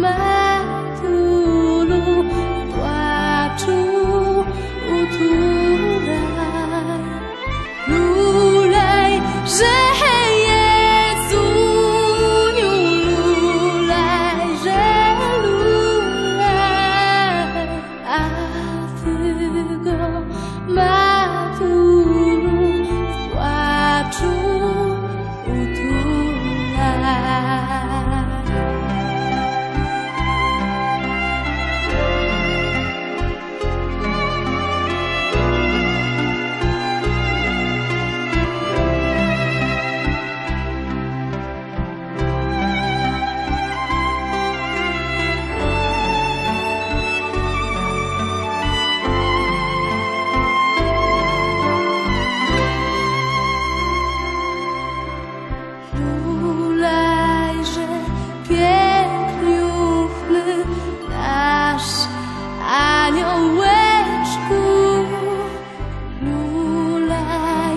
my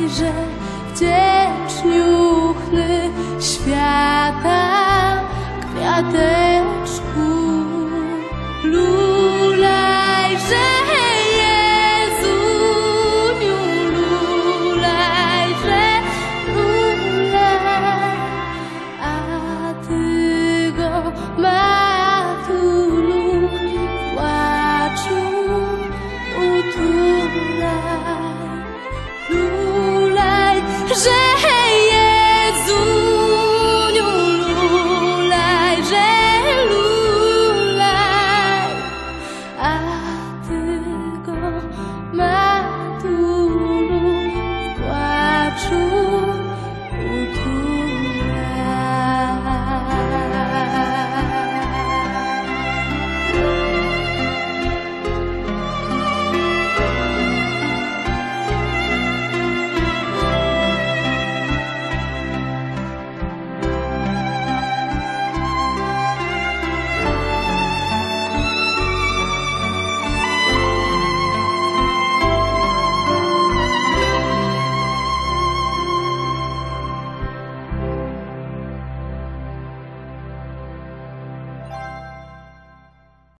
zajrzę w ciemniuchny świata kwiatek. Jesus.